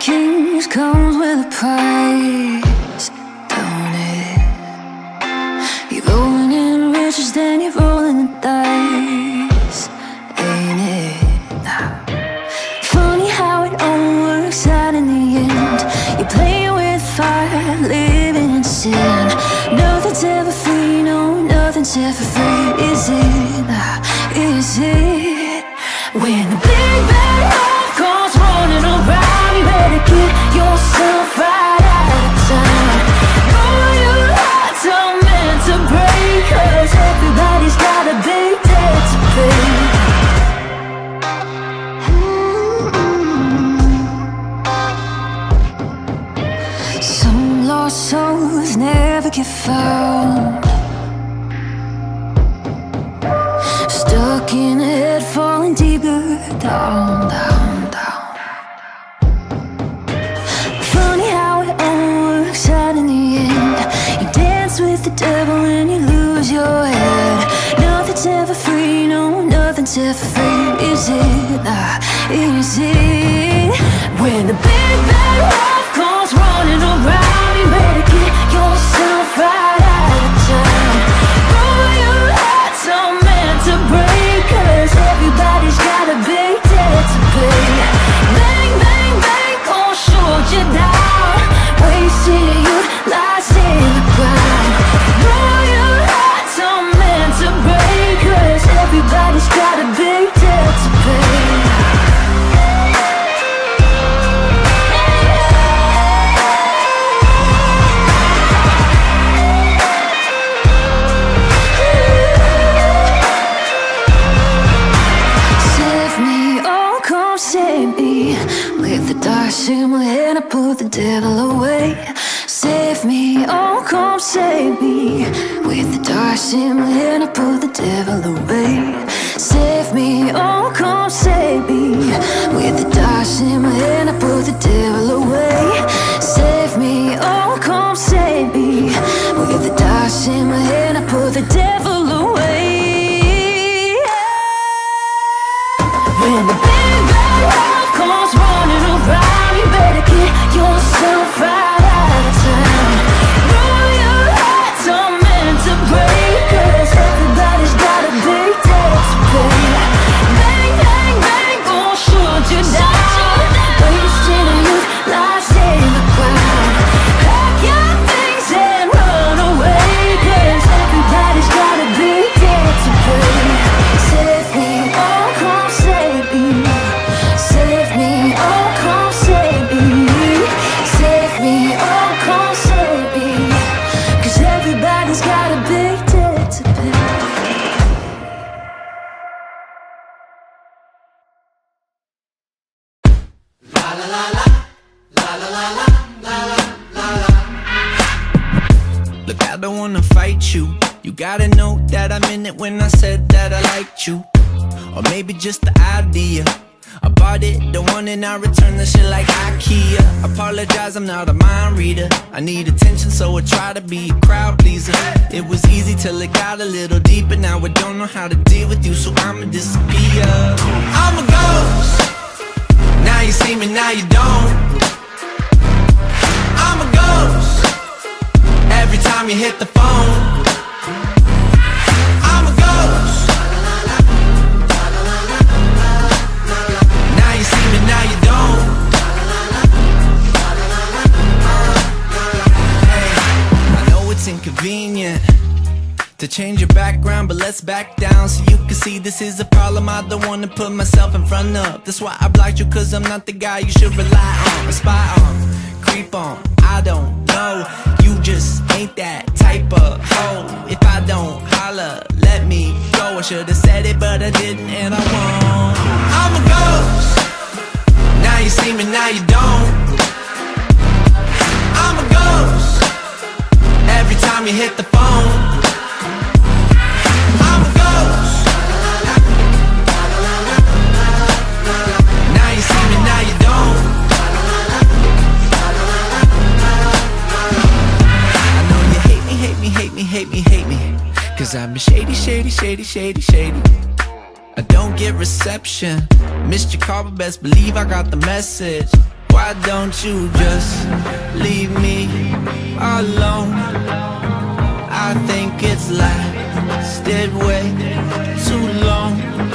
kings comes with a price, free. Is it? Ah, is it? When the big bad wolf comes running around, you better get yourself out of time. All your hearts are meant to break, cause everybody's got a big debt to pay. Bang, bang, bang, gon' shoot you down. Wasted it when I said that I liked you. Or maybe just the idea. I bought it, the one and I return the shit like IKEA. Apologize, I'm not a mind reader. I need attention, so I try to be a crowd pleaser. It was easy till it got a little deeper. Now I don't know how to deal with you, so I'ma disappear. I'm a ghost. Now you see me, now you don't. I'm a ghost. Every time you hit the phone, change your background, but let's back down so you can see this is a problem I don't wanna put myself in front of. That's why I blocked you, cause I'm not the guy you should rely on, or spy on, creep on. I don't know, you just ain't that type of hoe. If I don't holler, let me go. I should've said it, but I didn't, and I won't. I'm a ghost. Now you see me, now you don't. I'm a ghost. Every time you hit the phone. Cause I'm shady, shady, shady, shady, shady. I don't get reception. Missed your call, but best believe I got the message. Why don't you just leave me alone? I think it's lasted way too long.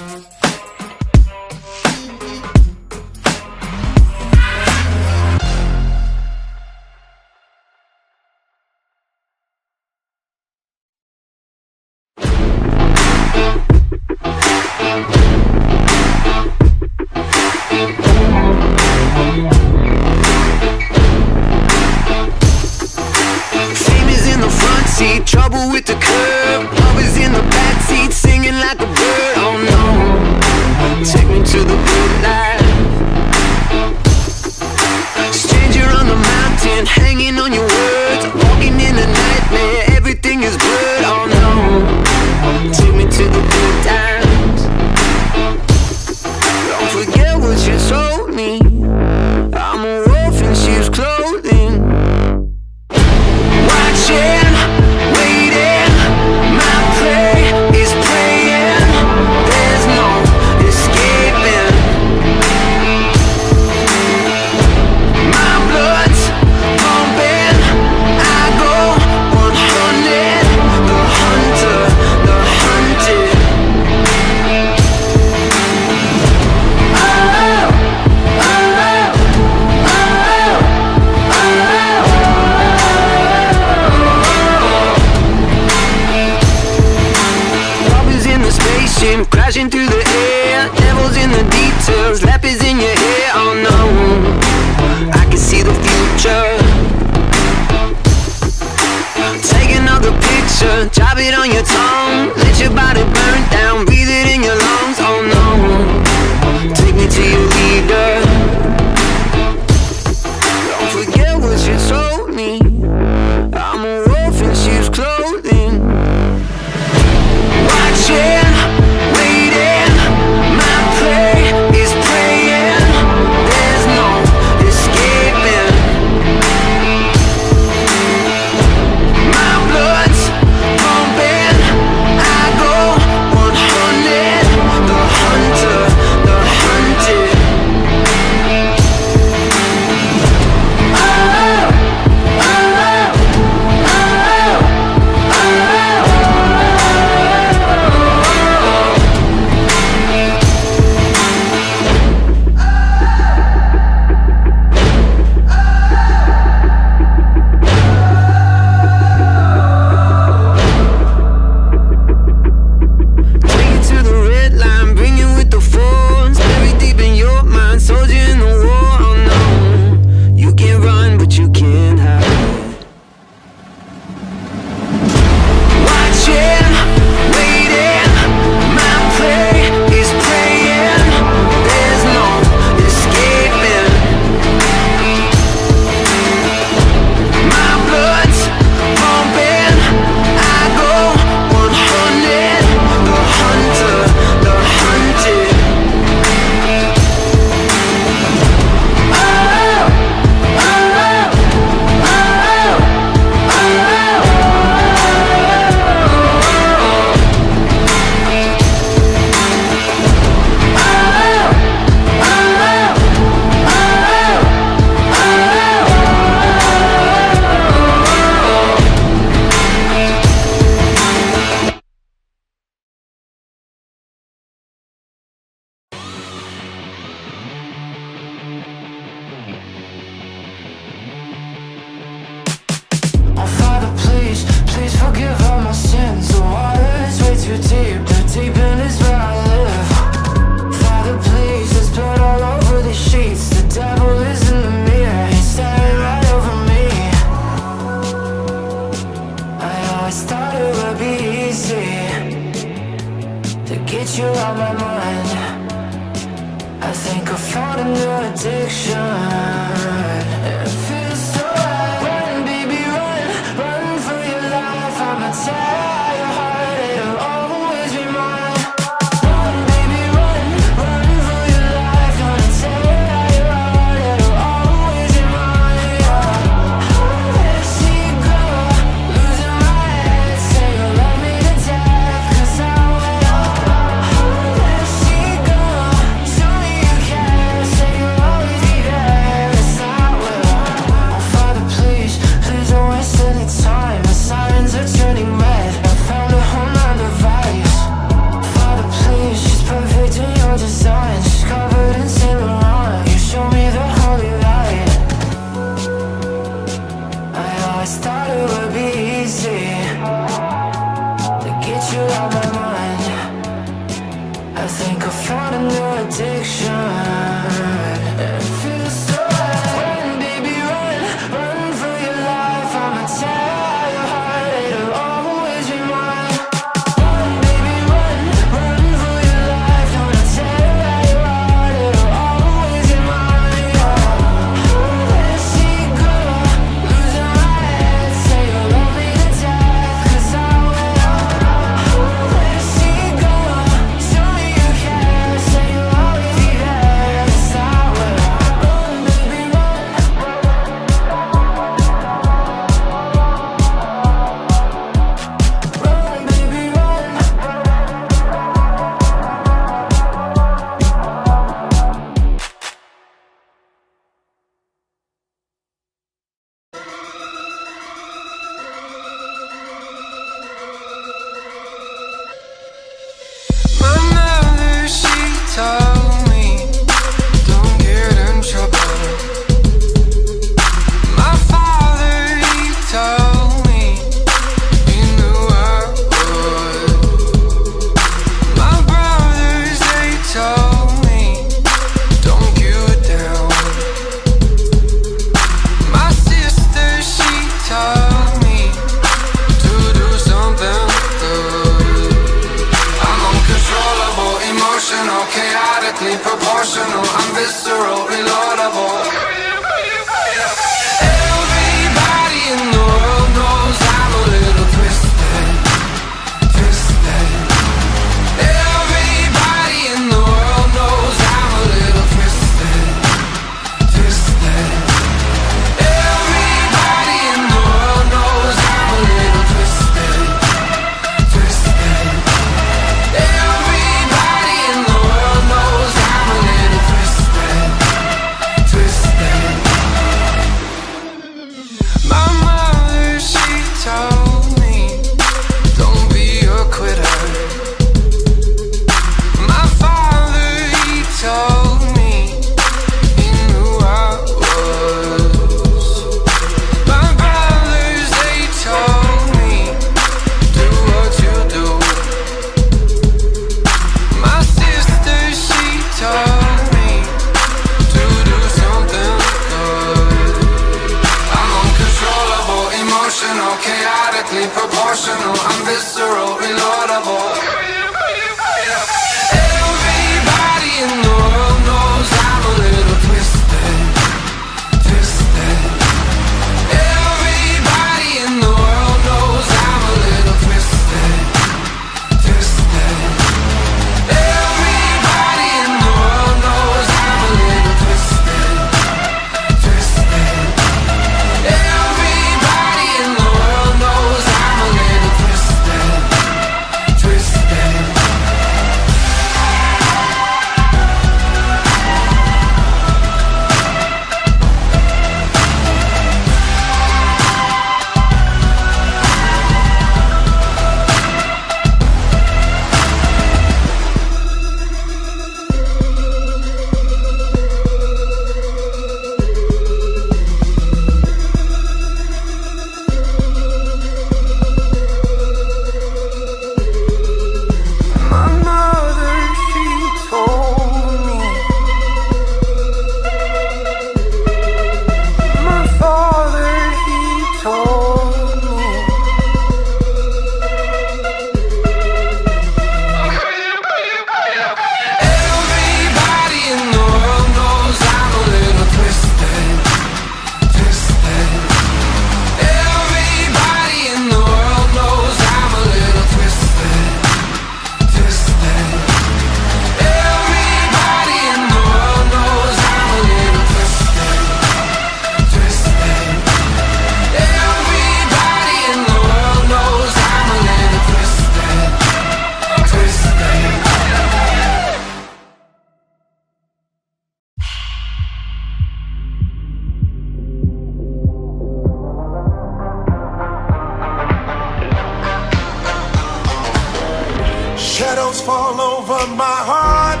Shadows fall over my heart.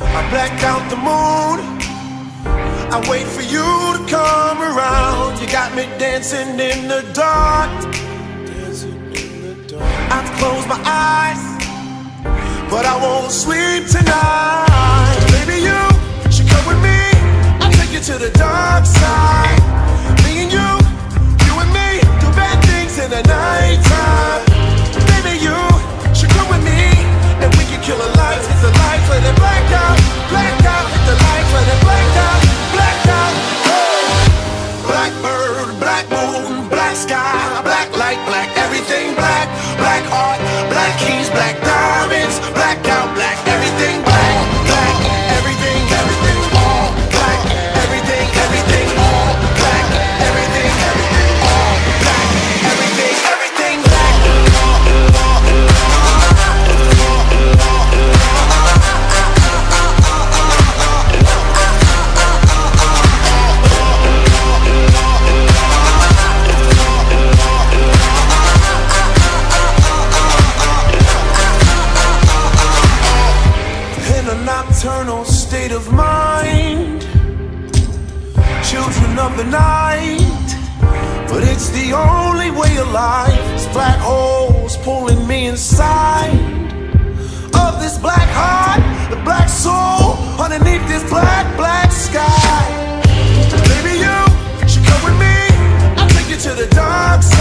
I black out the moon. I wait for you to come around. You got me dancing in the dark. I close my eyes But I won't sleep tonight. Maybe you should come with me. I'll take you to the dark side. Me and you, you and me Do bad things in the nighttime. Killer lights, hit the lights, let it black out, black out, hit the lights, let it black out, black out. Hey. Blackbird, black moon, black sky, black light, black lies, black holes pulling me inside of this black heart, the black soul underneath this black, black sky. Baby, you should come with me. I'll take you to the dark side.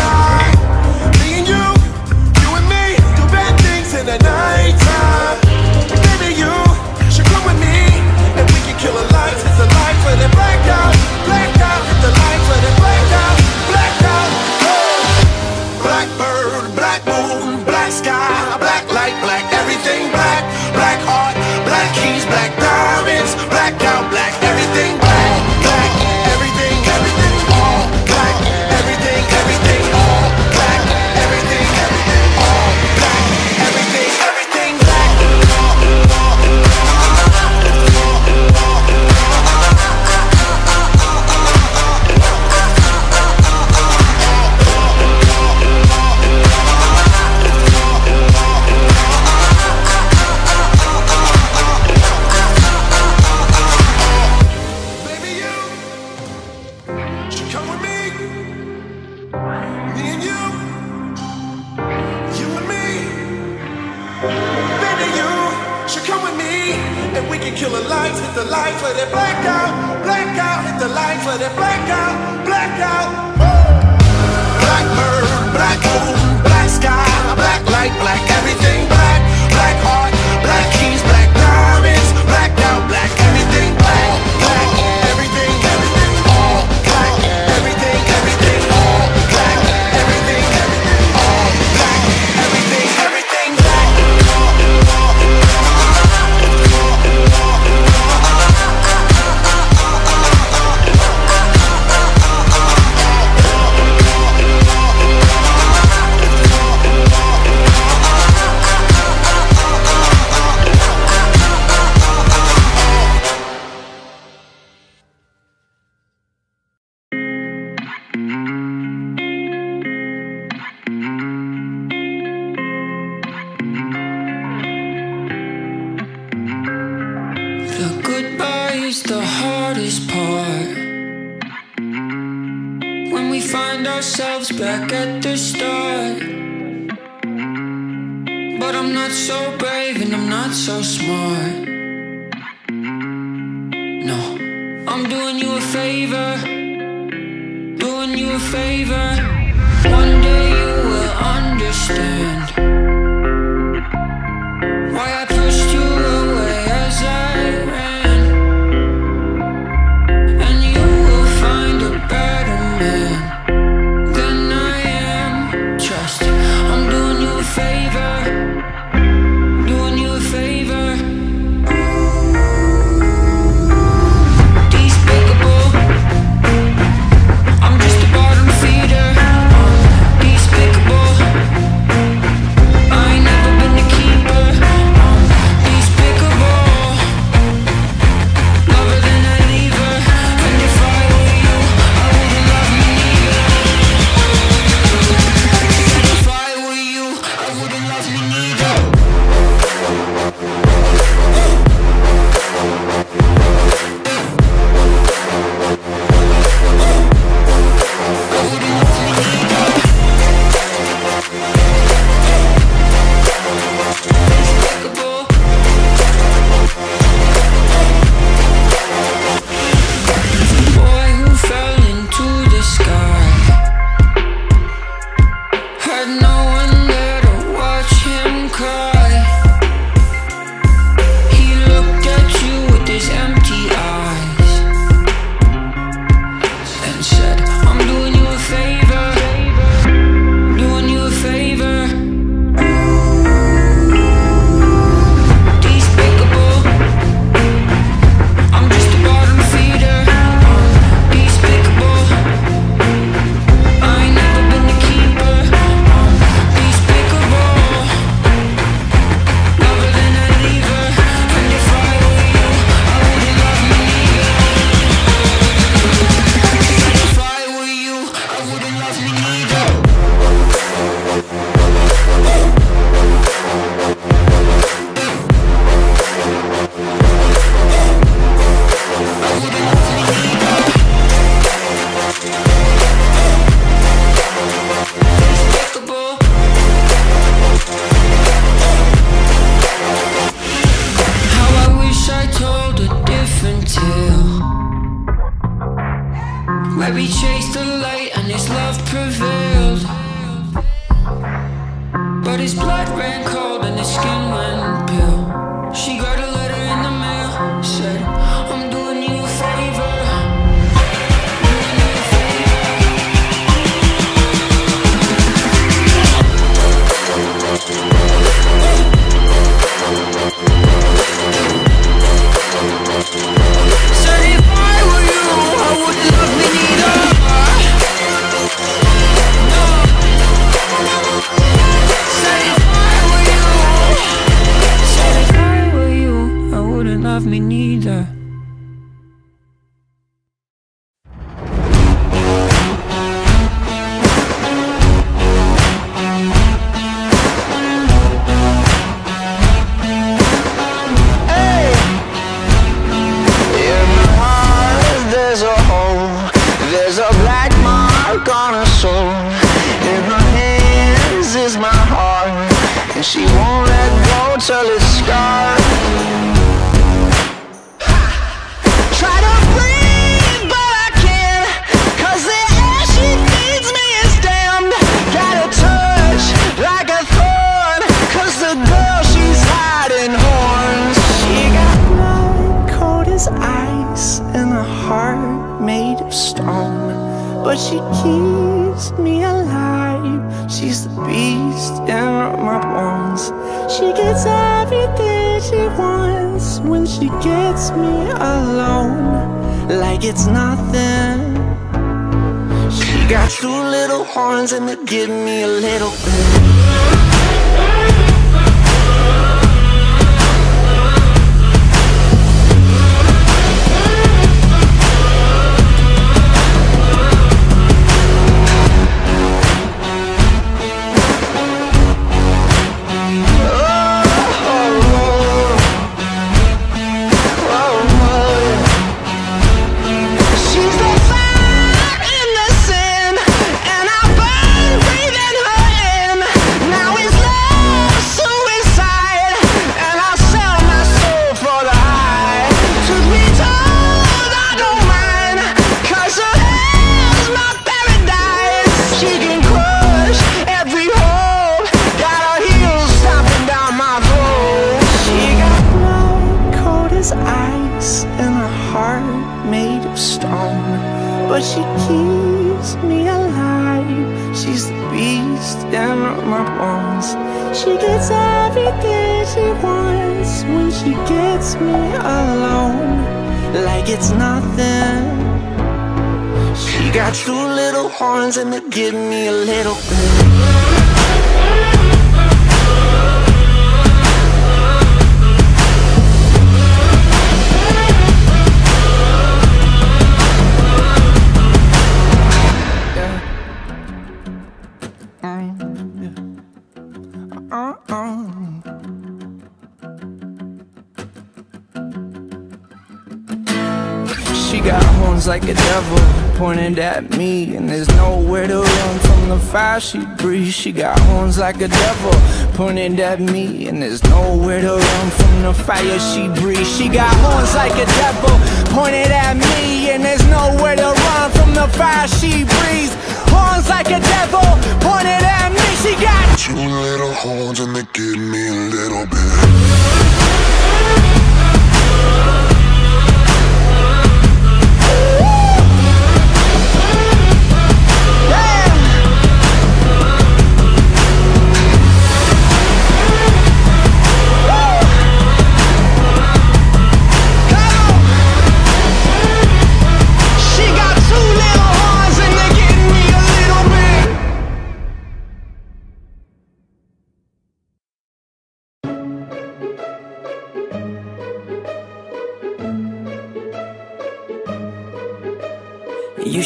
pointed at me And there's nowhere to run from the fire she breathes. She got horns like a devil pointed at me And there's nowhere to run from the fire she breathes. She got horns like a devil pointed at me And there's nowhere to run from the fire she breathes. Horns like a devil pointed at me She got two little horns and they give me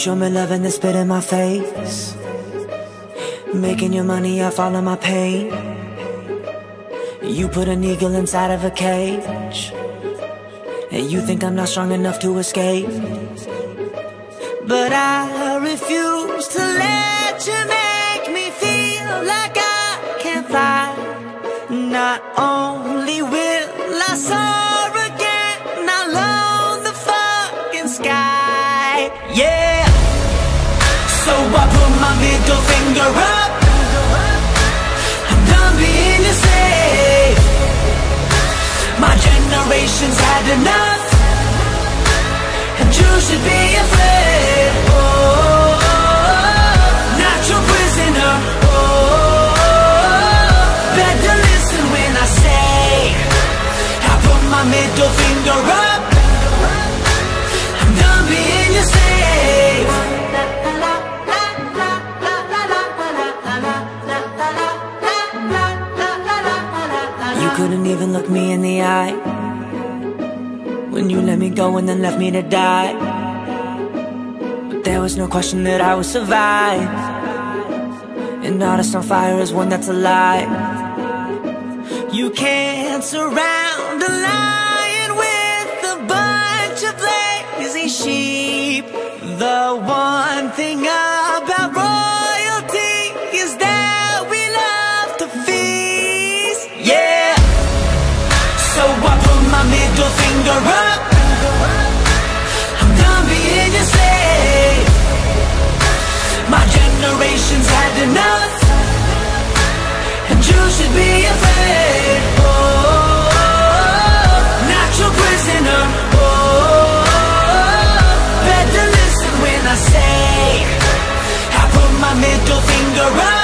show me love and then spit in my face. Making your money, I follow my pain. You put an eagle inside of a cage. And you think I'm not strong enough to escape. But I refuse to let you make me feel like I can't fly. Not only will I soar middle finger up. I'm done being your slave. My generation's had enough, and you should be afraid. Oh, not your prisoner. Oh, better listen when I say I put my middle finger up. You couldn't even look me in the eye when you let me go and then left me to die. But there was no question that I would survive. An artist on fire is one that's alive. You can't surround a lion with a bunch of lazy sheep. The one thing about finger up. I'm done being your slave. My generation's had enough, and you should be afraid. Oh, not your prisoner. Better listen when I say I put my middle finger up.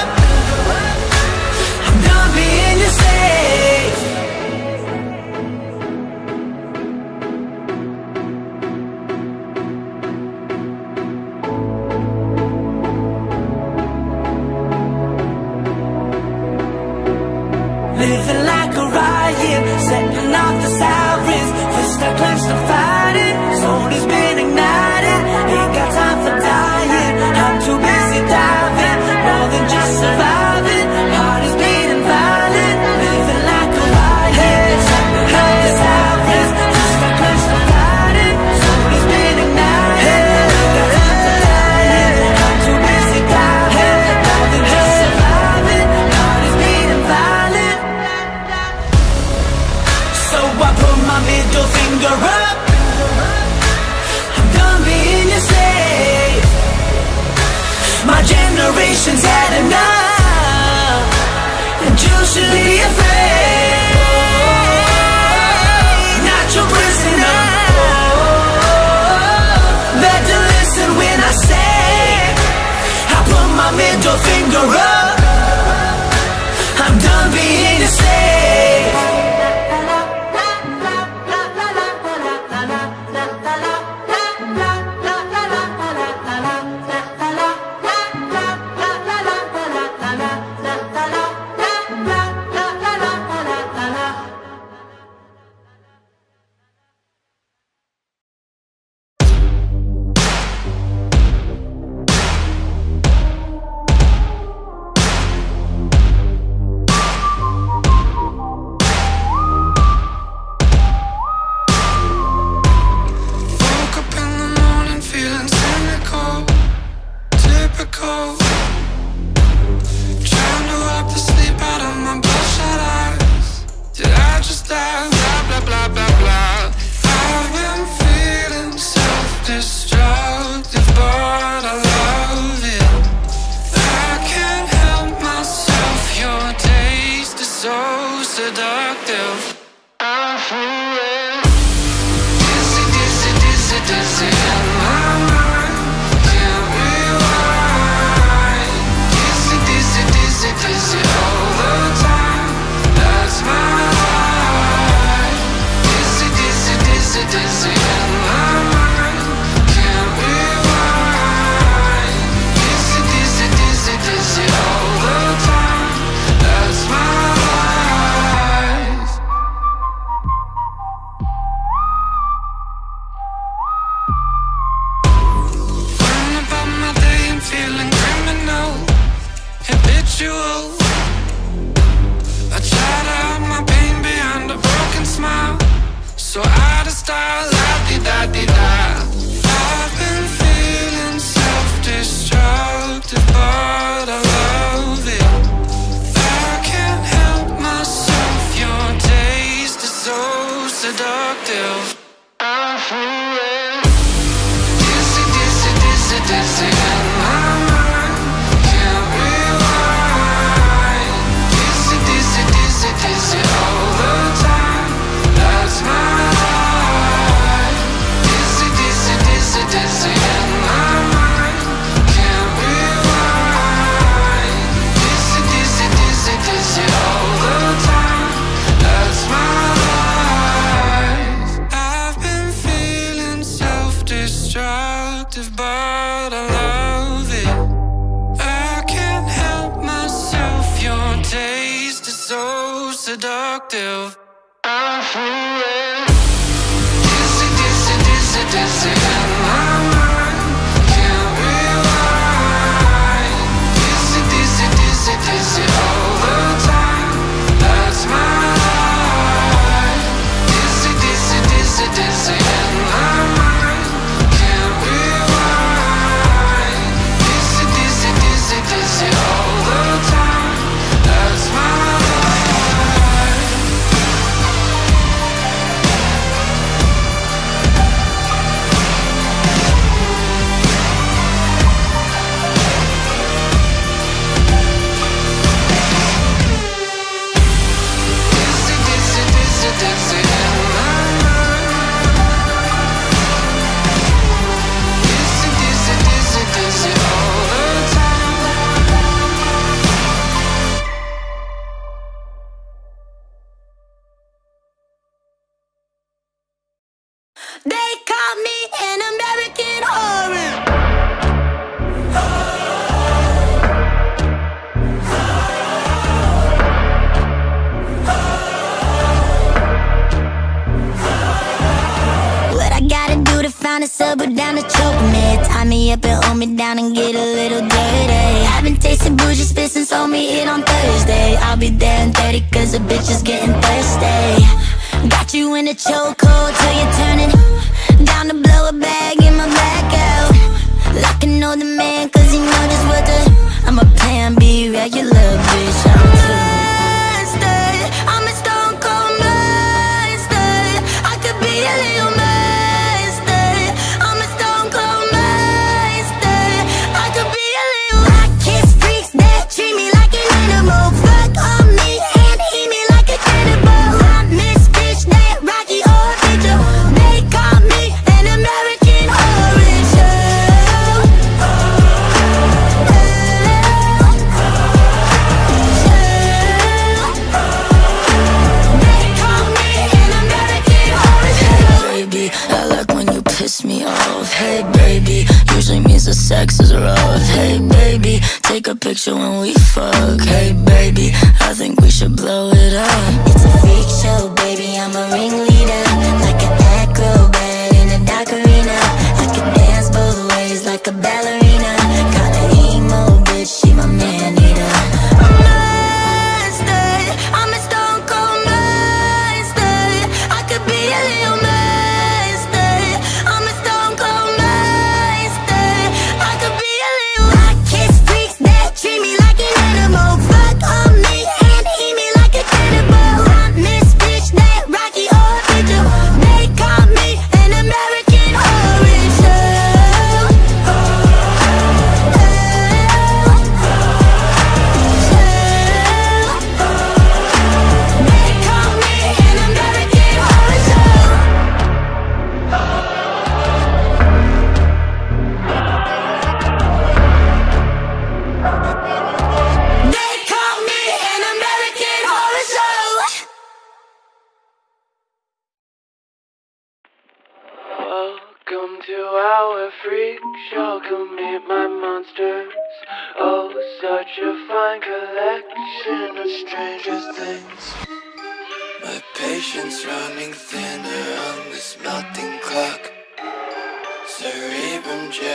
A setting off the sirens. Fist I clenched, I'm fighting. Soul finger up.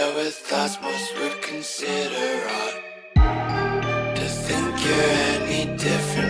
there us, most would consider odd To think you're any different.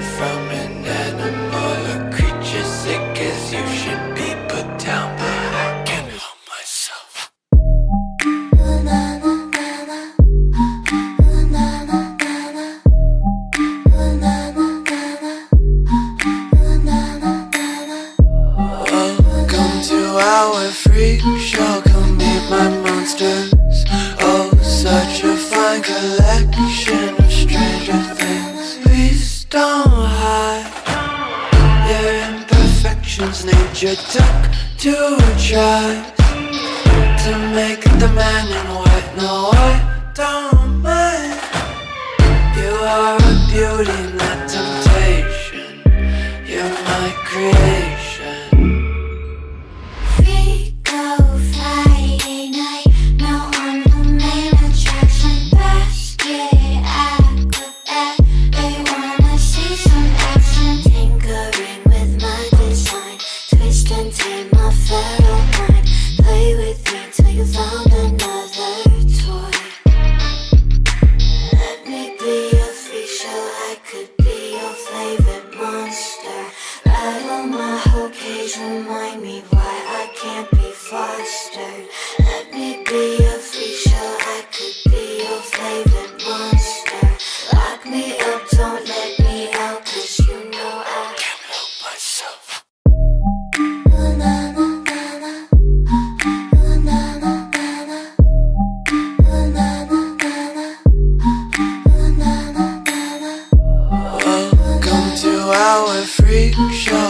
说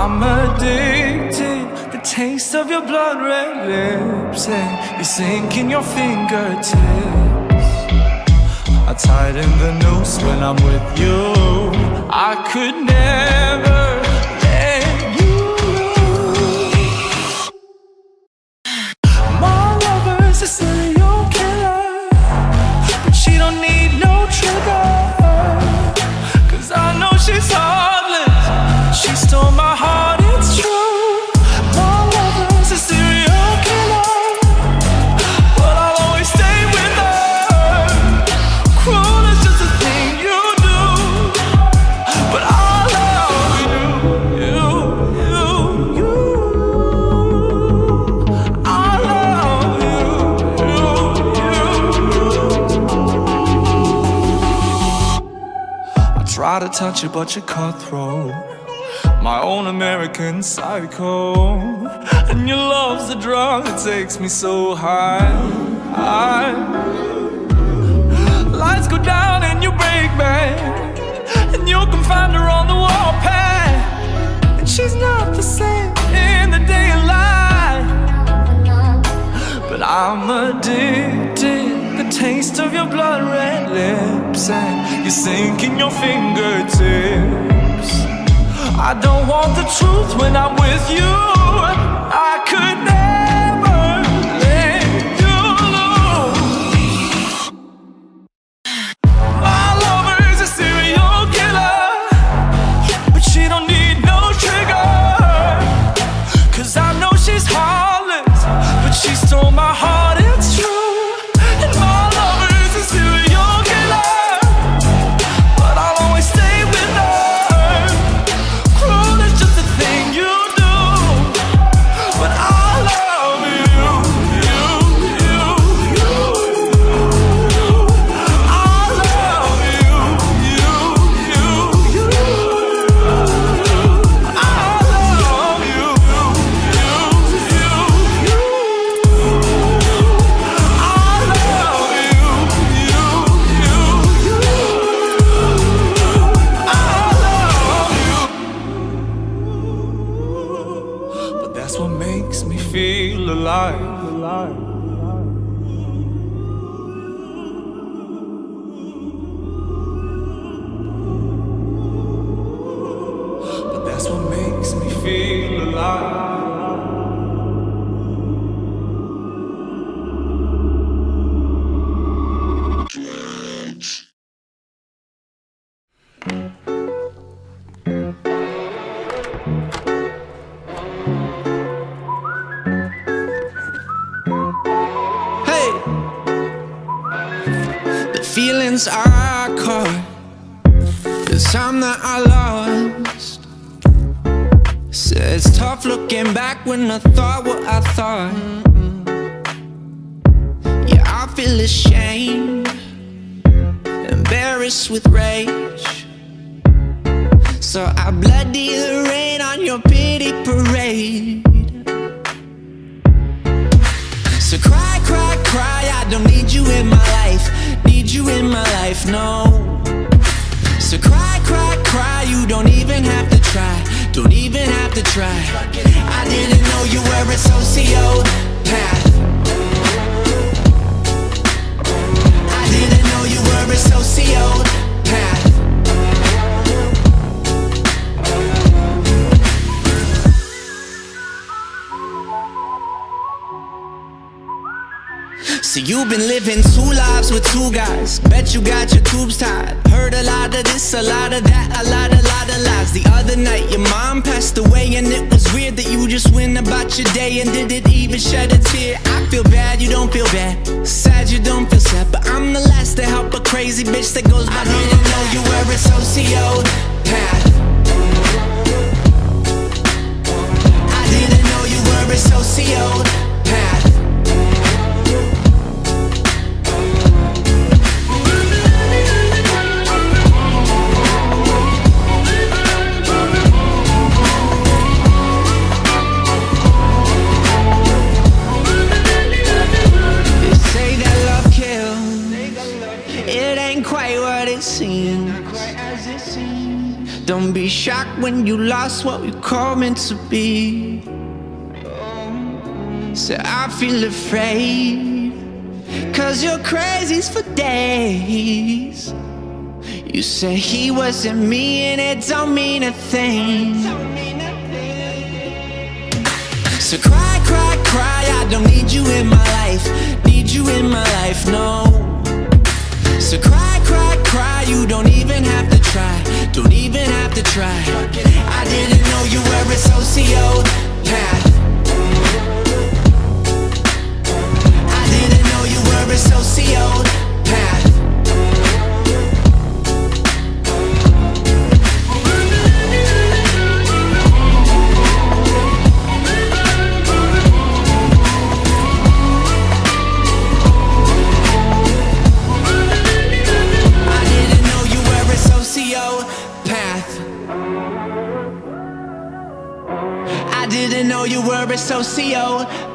I'm addicted. The taste of your blood red lips And you sink in your fingertips. I tighten the noose when I'm with you. I could never to touch you, but you're cutthroat. My own American psycho. And your love's a drug that takes me so high. I... Lights go down and you break me, And you can find her on the wall pad And she's not the same in the daylight But I'm addicted taste of your blood red lips and you sink in your fingertips. I don't want the truth when I'm with you. I could never. I didn't know you were a sociopath you've been living two lives with two guys. Bet you got your tubes tied. Heard a lot of this, a lot of that, a lot, a lot of lies. The other night, your mom passed away, and it was weird that you just went about your day and didn't even shed a tear. I feel bad, you don't feel bad. Sad, you don't feel sad. But I'm the last to help a crazy bitch that goes by. I didn't know you were a sociopath. I didn't know you were a sociopath. Be shocked when you lost what we call meant to be. So I feel afraid. Cause you're crazies for days. You say he wasn't me and it don't mean a thing. So cry, cry, cry, I don't need you in my life Need you in my life, no So cry, cry, cry, you don't even have to try. Don't even have to try. I didn't know you were a sociopath. I didn't know you were a sociopath you were a sociopath.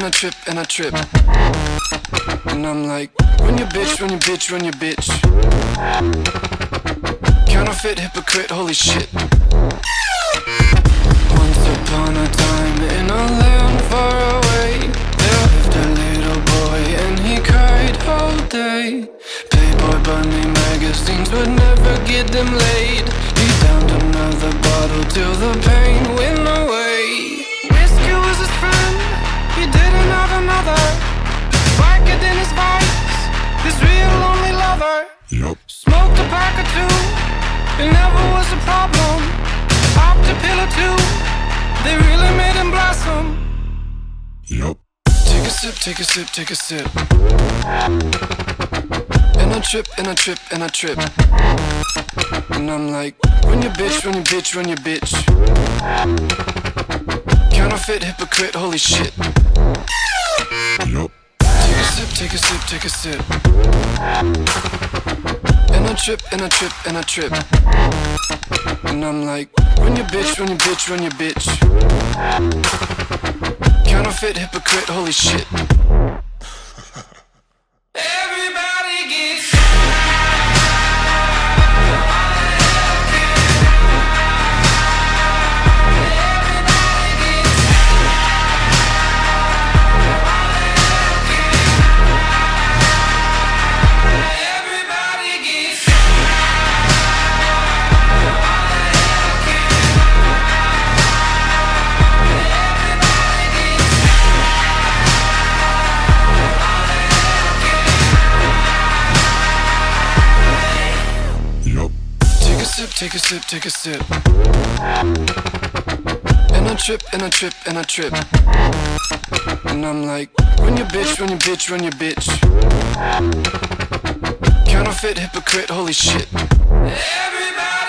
And I trip, and I trip. And I'm like, run your bitch, run your bitch, run your bitch. Counterfeit, hypocrite, holy shit. Once upon a time in a land far away, there lived a little boy and he cried all day. Playboy bunny magazines would never get them laid. He downed another bottle till the pain went away. Vodka than his vice, his real lonely lover. Yup. Smoked a pack or two, it never was a problem. Popped a pill or two, they really made him blossom. Yup. Take a sip, take a sip, take a sip. And I trip, and I trip, and I trip. And I'm like, run your bitch, run your bitch, run your bitch. Counterfeit, hypocrite, holy shit. Take a sip, take a sip. And I trip, and I trip, and I trip. And I'm like, run your bitch, run your bitch, run your bitch. Counterfeit, hypocrite, holy shit. Take a sip, take a sip. And I trip, and I trip, and I trip. And I'm like, run your bitch, run your bitch, run your bitch. Counterfeit, hypocrite, holy shit. Everybody